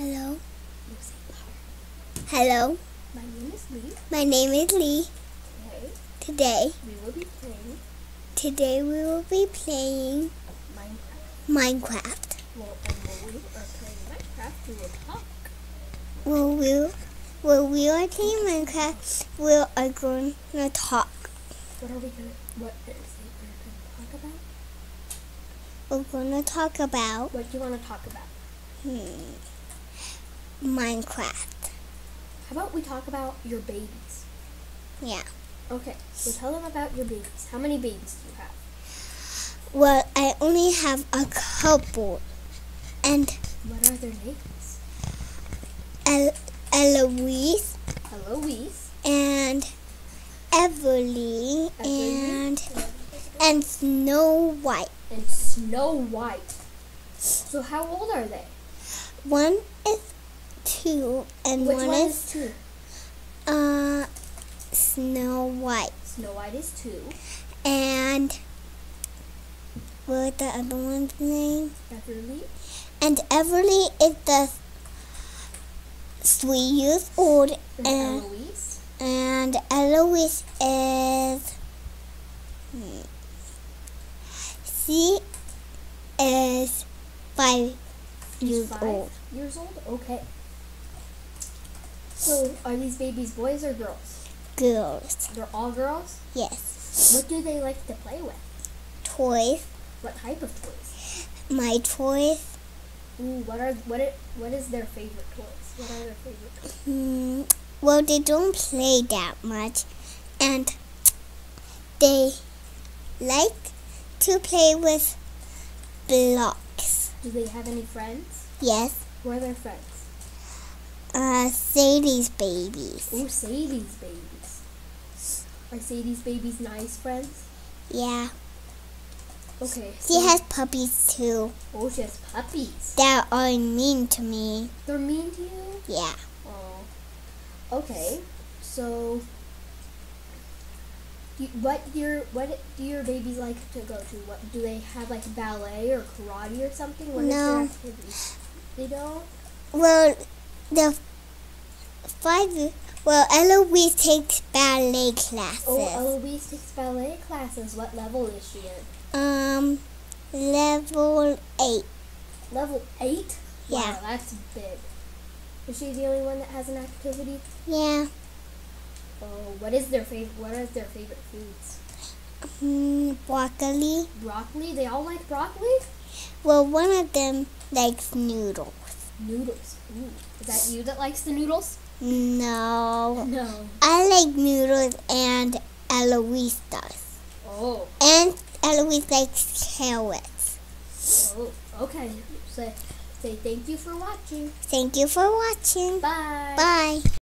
Hello. No, say it louder. Hello. My name is Leigh. My name is Leigh. Today Today, we will be playing today we will be playing Minecraft. Minecraft. Well, and while we are playing Minecraft, we will talk. Well, we well we are playing Minecraft. We are going to talk. What are we gonna? What is it we're gonna talk about? We're going to talk about What do you want to talk about? hmm, Minecraft. How about we talk about your babies? Yeah. Okay. So tell them about your babies. How many babies do you have? Well, I only have a couple, and What are their names? El- Eloise Eloise. and Everly and and Snow White. and Snow White. So how old are they? One is two, and Which one, one is is two? uh Snow White. Snow White is two. And what the other one's name? Everly. And Everly is the three years old, And and Eloise. and Eloise is hmm, she is five She's years five old. years old. Okay. So are these babies boys or girls? Girls, They're all girls. yes. What do they like to play with? Toys, What type of toys? my toys. Ooh, what are what it, what is their favorite toys? What are their favorite toys? Hmm, well, they don't play that much, and they like to play with blocks. Do they have any friends? Yes, Who are their friends? Uh, Sadie's babies. Oh, Sadie's babies. Are Sadie's babies nice friends? Yeah, Okay. she so- has puppies too Oh, she has puppies. that are mean to me. They're mean to you? Yeah, Oh. Okay. So you, what your what do your babies like to go to? What do they have like ballet or karate or something? What is No. their activity? They don't. well, the five. Well, Eloise takes ballet classes. Oh, Eloise takes ballet classes. What level is she in? Um, level eight. Level eight. Yeah. Wow, that's big. Is she the only one that has an activity? Yeah. Oh, what is their favorite? What are their favorite foods? Mm, broccoli. Broccoli. They all like broccoli. Well, one of them likes noodles. Noodles. Ooh. Is that you that likes the noodles? No. No. I like noodles and Eloise does. Oh. And Eloise likes carrots. Oh, okay. Say, say thank you for watching. Thank you for watching. Bye. Bye.